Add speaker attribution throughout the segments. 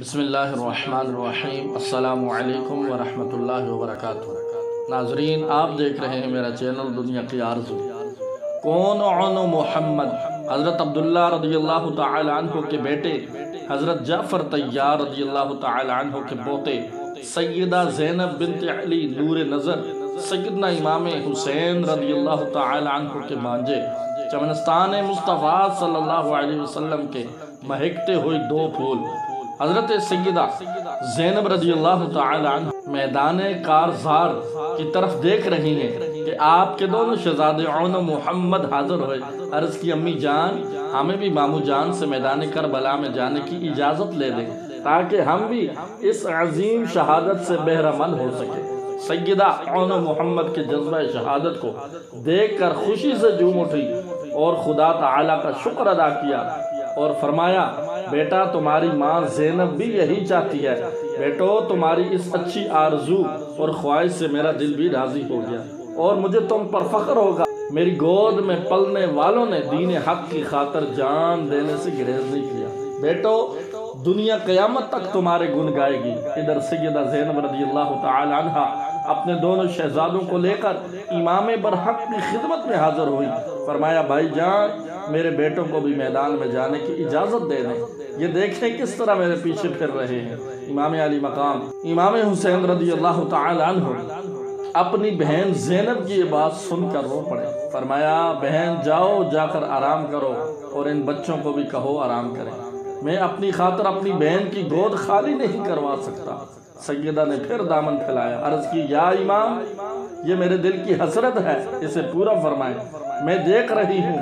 Speaker 1: بسم اللہ الرحمن الرحیم۔ السلام علیکم ورحمۃ اللہ وبرکاتہ۔ ناظرین، آپ دیکھ رہے ہیں میرا چینل دنیا کی آرزو۔ کون عن محمد؟ حضرت عبداللہ رضی اللہ تعالی عنہ کے بیٹے، حضرت جعفر طیار رضی اللہ تعالی عنہ کے پوتے، سیدہ زینب بنت علی نور نظر، سیدنا امام حسین رضی اللہ تعالی عنہ کے مانجے۔ چمنستان مصطفیٰ صلی اللہ علیہ وسلم کے مہکتے ہوئے دو پھول۔ حضرت سیدہ زینب رضی اللہ تعالی عنہ میدان کارزار کی طرف دیکھ رہی ہیں کہ آپ کے دونوں شہزادے عون محمد حاضر ہوئے۔ عرض کی امی جان، ہمیں بھی مامو جان سے میدان کربلا میں جانے کی اجازت لے دیں تاکہ ہم بھی اس عظیم شہادت سے بہرمن ہو سکے سیدہ عون محمد کے جذبہ شہادت کو دیکھ کر خوشی سے جوم اٹھی اور خدا تعالیٰ کا شکر ادا کیا اور فرمایا بیٹا، تمہاری ماں زینب بھی یہی چاہتی ہے۔ بیٹو، تمہاری اس اچھی آرزو اور خواہش سے میرا دل بھی راضی ہو گیا۔ اور مجھے تم پر فخر ہوگا۔ میری گود میں پلنے والوں نے دین حق کی خاطر جان دینے سے گریز نہیں کیا۔ بیٹو، دنیا قیامت تک تمہارے گن گائے گی۔ ادھر سیدہ زینب رضی اللہ تعالی عنہ اپنے دونوں شہزادوں کو لے کر امام برحق کی خدمت میں حاضر ہوئی۔ فرمایا، بھائی جان، میرے بیٹوں کو بھی میدان میں جانے کی اجازت دے دیں۔ یہ دیکھیں کس طرح میرے پیچھے پھر رہے ہیں۔ امام علی مقام، امام حسین رضی اللہ تعالی عنہ، اپنی بہن زینب کی یہ بات سن کر رو پڑے۔ فرمایا، بہن جاؤ، جا کر آرام کرو اور ان بچوں کو بھی کہو آرام کریں میں اپنی خاطر اپنی بہن کی گود خالی نہیں کروا سکتا۔ سیدہ نے پھر دامن پھیلایا۔ عرض کی، یا امام، یہ میرے دل کی حسرت ہے، اسے پورا فرمائیں۔ میں دیکھ رہی ہوں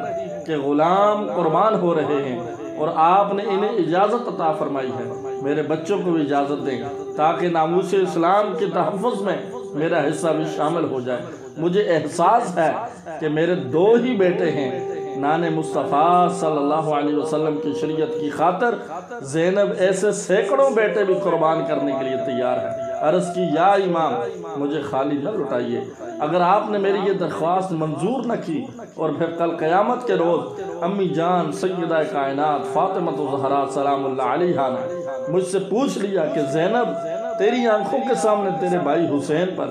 Speaker 1: کہ غلام قربان ہو رہے ہیں۔ اور آپ نے انہیں اجازت عطا فرمائی ہے۔ میرے بچوں کو بھی اجازت دیں تاکہ ناموس اسلام کے تحفظ میں میرا حصہ بھی شامل ہو جائے۔ مجھے احساس ہے کہ میرے دو ہی بیٹے ہیں۔ نان مصطفیٰ صلی اللہ علیہ وسلم کی شریعت کی خاطر زینب ایسے سینکڑوں بیٹے بھی قربان کرنے کے لیے تیار ہے عرض کی، یا امام، مجھے خالی نہ لٹائیے اگر آپ نے میری یہ درخواست منظور نہ کی اور پھر کل قیامت کے روز امی جان، سیدہ کائنات فاطمہ زہرا سلام اللہ علیہ نے مجھ سے پوچھ لیا کہ زینب، تیری آنکھوں کے سامنے تیرے بھائی حسین پر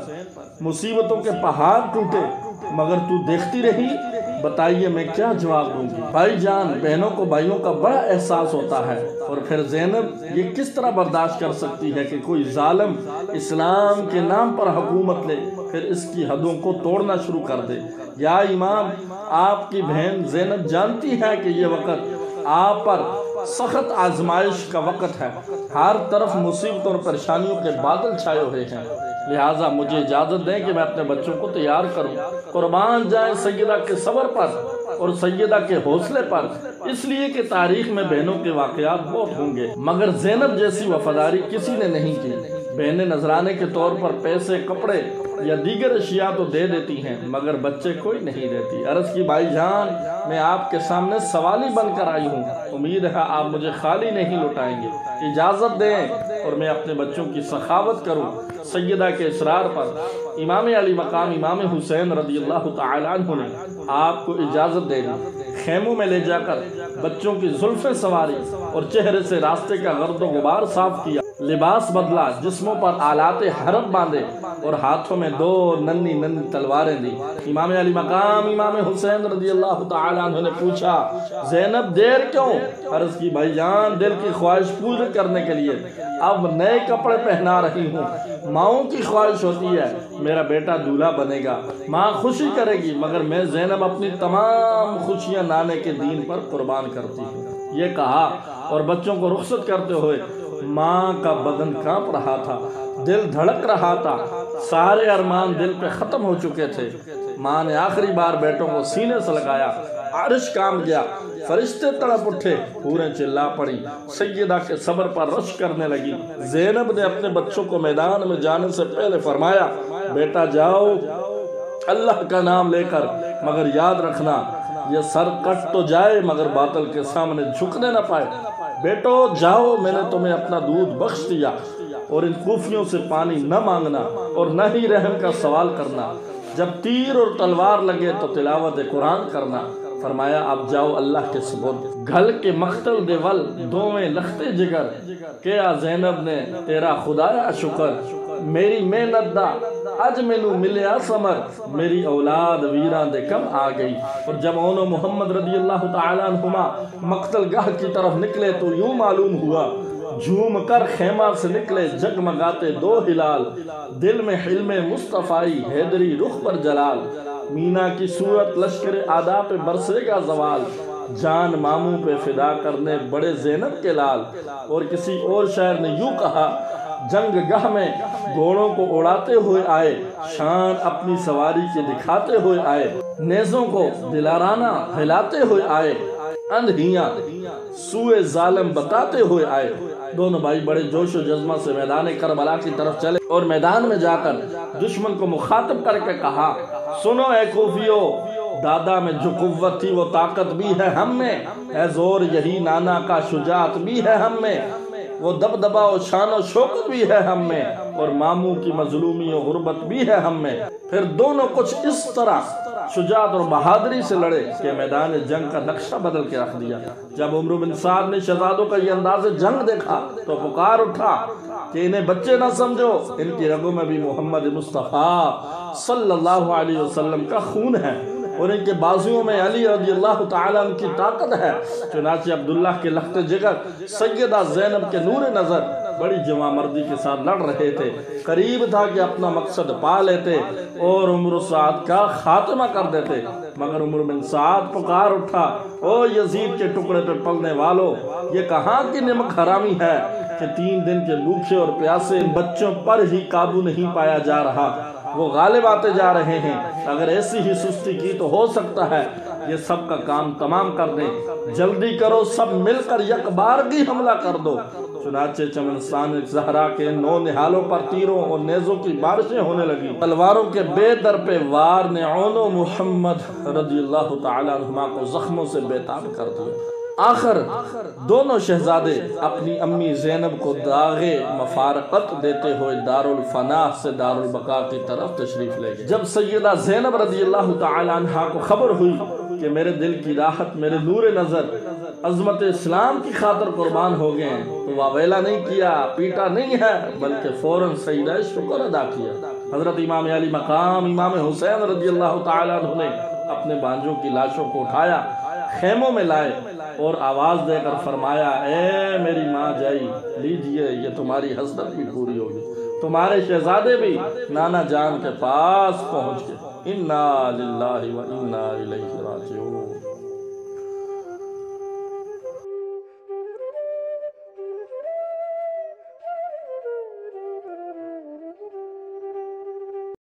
Speaker 1: مصیبتوں کے پہاڑ ٹوٹے، مگر تو دیکھتی رہی۔ بتائیے میں کیا جواب دوں؟ گی بھائی جان، بہنوں کو بھائیوں کا بڑا احساس ہوتا ہے۔ اور پھر زینب یہ کس طرح برداشت کر سکتی ہے کہ کوئی ظالم اسلام کے نام پر حکومت لے، پھر اس کی حدوں کو توڑنا شروع کر دے؟ یا امام، آپ کی بہن زینب جانتی ہے کہ یہ وقت آپ پر سخت آزمائش کا وقت ہے۔ ہر طرف مصیبتوں اور پریشانیوں کے بادل چھائے ہوئے ہیں۔ لہٰذا مجھے اجازت دیں کہ میں اپنے بچوں کو تیار کروں۔ قربان جائیں سیدہ کے صبر پر اور سیدہ کے حوصلے پر۔ اس لیے کہ تاریخ میں بہنوں کے واقعات بہت ہوں گے، مگر زینب جیسی وفاداری کسی نے نہیں کی۔ بہنیں نذرانے کے طور پر پیسے، کپڑے یا دیگر اشیاء تو دے دیتی ہیں، مگر بچے کوئی نہیں دیتی۔ عرض کی بھائی جان، میں آپ کے سامنے سوالی بن کر آئی ہوں۔ امید ہے آپ مجھے خالی نہیں لٹائیں گے۔ اجازت دیں اور میں اپنے بچوں کی سخاوت کروں۔ سیدہ کے اسرار پر۔ امام علی مقام امام حسین رضی اللہ تعالی عنہ نے آپ کو اجازت دے دی۔ خیموں میں لے جا کر بچوں کی ظلفیں سواری اور چہرے سے راستے کا غرد و غبار صاف کیا۔ لباس بدلا، جسموں پر آلات حرم باندھے اور ہاتھوں میں دو ننی ننی تلواریں دی۔ امام علی مقام، امام حسین رضی اللہ تعالی عنہ نے پوچھا، زینب دیر کیوں؟ عرض کی، بھائی جان، دل کی خواہش پوری کرنے کے لیے۔ اب نئے کپڑے پہنا رہی ہوں۔ ماؤں کی خواہش ہوتی ہے۔ میرا بیٹا دولہا بنے گا۔ ماں خوشی کرے گی، مگر میں زینب اپنی تمام خوشیاں نانے کے دین پر قربان کرتی ہوں۔ یہ کہا اور بچوں کو رخصت کرتے ہوئے ماں کا بدن کانپ رہا تھا، دل دھڑک رہا تھا۔ سارے ارمان دل پہ ختم ہو چکے تھے۔ ماں نے آخری بار بیٹوں کو سینے سے لگایا۔ عرش کام گیا، فرشتے تڑپ اٹھے، پورے چلا پڑی۔ سیدہ کے صبر پر رش کرنے لگی۔ زینب نے اپنے بچوں کو میدان میں جانے سے پہلے فرمایا، بیٹا جاؤ، اللہ کا نام لے کر، مگر یاد رکھنا، یہ سر کٹ تو جائے، مگر باطل کے سامنے جھکنے نہ پائے۔ بیٹو، جاؤ، میں نے تمہیں اپنا دودھ بخش دیا، اور ان کوفیوں سے پانی نہ مانگنا اور نہ ہی رحم کا سوال کرنا۔ جب تیر اور تلوار لگے تو تلاوت قرآن کرنا۔ فرمایا، اب جاؤ اللہ کے سبود گھل کے مختل دے ول دوویں لختے جگر کیا زینب نے تیرا خدایا شکر۔ میری محنت دا اج مینو ملیا سمر میری اولاد ویران دے کم آ گئی۔ اور جب انہوں محمد رضی اللہ تعالیٰ عنہما مقتل گاہ کی طرف نکلے تو یوں معلوم ہوا، جھوم کر خیمہ سے نکلے جگمگاتے دو ہلال۔ دل میں حلم مصطفی حیدری رخ پر جلال۔ مینا کی صورت لشکر آدھا پہ برسے گا زوال۔ جان ماموں پہ فدا کرنے بڑے زینب کے لال۔ اور کسی اور شہر نے یوں کہا، جنگ گاہ میں گھوڑوں کو اڑاتے ہوئے آئے، شان اپنی سواری کے دکھاتے ہوئے آئے۔ نیزوں کو دلارانہ ہلاتے ہوئے آئے۔ اندھیاں، سوئے ظالم بتاتے ہوئے آئے۔ دونوں بھائی بڑے جوش و جذبہ سے میدان کربلا کی طرف چلے اور میدان میں جا کر دشمن کو مخاطب کر کے کہا، سنو اے کوفیو دادا میں جو قوت تھی وہ طاقت بھی ہے ہم میں۔ اے زور، یہی نانا کا شجاعت بھی ہے ہم میں۔ وہ دب دبا و شان و شوکت بھی ہے ہم میں۔ اور ماموں کی مظلومی و غربت بھی ہے ہم میں۔ پھر دونوں کچھ اس طرح شجاعت اور بہادری سے لڑے کہ میدان جنگ کا نقشہ بدل کے رکھ دیا۔ جب عمر بن سعد نے شہزادوں کا یہ انداز جنگ دیکھا تو پکار اٹھا کہ انہیں بچے نہ سمجھو۔ ان کی رگوں میں بھی محمد مصطفیٰ صلی اللہ علیہ وسلم کا خون ہے اور ان کے بازیوں میں علی رضی اللہ تعالیٰ کی طاقت ہے۔ چنانچہ عبداللہ کے لخت جگر سیدہ زینب کے نور نظر بڑی جمع مردی کے ساتھ لڑ رہے تھے۔ قریب تھا کہ اپنا مقصد پا لیتے اور عمر سعد کا خاتمہ کر دیتے۔ مگر عمر بن سعد پکار اٹھا او یزید کے ٹکڑے پہ پلنے والو۔ یہ کہاں کی نمک حرامی ہے کہ تین دن کے بھوکے اور پیاسے بچوں پر ہی قابو نہیں پایا جا رہا۔ وہ غالب آتے جا رہے ہیں۔ اگر ایسی ہی سستی کی تو ہو سکتا ہے۔ یہ سب کا کام تمام کر دیں۔ جلدی کرو، سب مل کر یک بار بھی حملہ کر دو۔ چنانچہ چمنستان زہرا کے نو نحالوں پر تیروں اور نیزوں کی بارشیں ہونے لگی تلواروں کے بے در پہ وار نے عونو محمد رضی اللہ تعالیٰ عنہ کو زخموں سے بیتاب کر دیا۔ آخر دونوں شہزادے اپنی امی زینب کو داغ مفارقت دیتے ہوئے دار الفناح سے دار البقاء کی طرف تشریف لے گئے۔ جب سیدہ زینب رضی اللہ تعالی عنہ کو خبر ہوئی کہ میرے دل کی راحت، میرے نور نظر عظمت اسلام کی خاطر قربان ہو گئے تو واویلا نہیں کیا، پیٹا نہیں ہے، بلکہ فوراً سیدہ شکر ادا کیا۔ حضرت امام علی مقام، امام حسین رضی اللہ تعالیٰ عنہ نے اپنے بانجوں کی لاشوں کو اٹھایا، خیموں میں لائے اور آواز دے کر فرمایا، اے میری ماں جائی، لیجیے، یہ تمہاری حسرت بھی پوری ہوگی۔ تمہارے شہزادے بھی نانا جان کے پاس پہنچ گئے۔ اِنَّا لِلَّهِ وَإِنَّا إِلَيْهِ رَاجِعُونَ۔